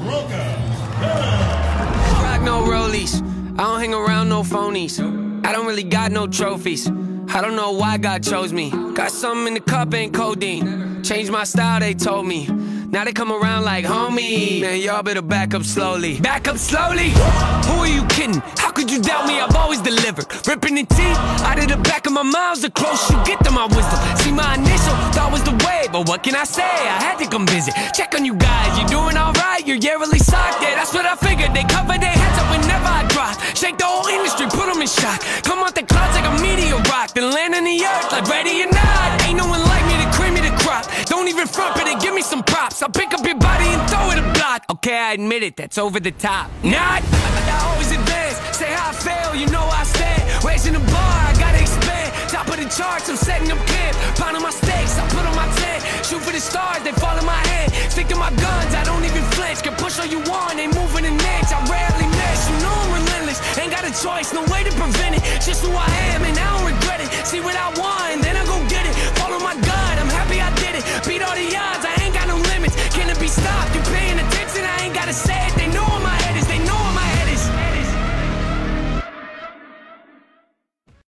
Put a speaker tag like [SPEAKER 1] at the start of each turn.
[SPEAKER 1] Rock no rollies. I don't hang around no phonies. I don't really got no trophies. I don't know why God chose me. Got something in the cup, ain't codeine. Changed my style, they told me. Now they come around like homie. Man, y'all better back up slowly. Back up slowly? Who are you kidding? How could you doubt me? I've always delivered. Ripping the teeth out of the back of my mouth. The closer you get to my wisdom. See, my initial thought was the but what can I say? I had to come visit. Check on you guys. You're doing alright? You're yearly socked. Yeah, that's what I figured. They cover their heads up whenever I drop. Shake the whole industry, put them in shock. Come out the clouds like a meteor rock. Then land on the earth like ready or not. Ain't no one like me to cream me the crop. Don't even front, but they give me some props. I'll pick up your body and throw it a block. Okay, I admit it, that's over the top. Not, I always advance. Charts, I'm setting up camp. Pounding my stakes, I put on my tent. Shoot for the stars, they fall in my hand. Stick to my guns, I don't even flinch. Can push all you want, ain't moving an inch. I rarely miss, you know I'm relentless. Ain't got a choice, no way to prevent it. Just who I am, and I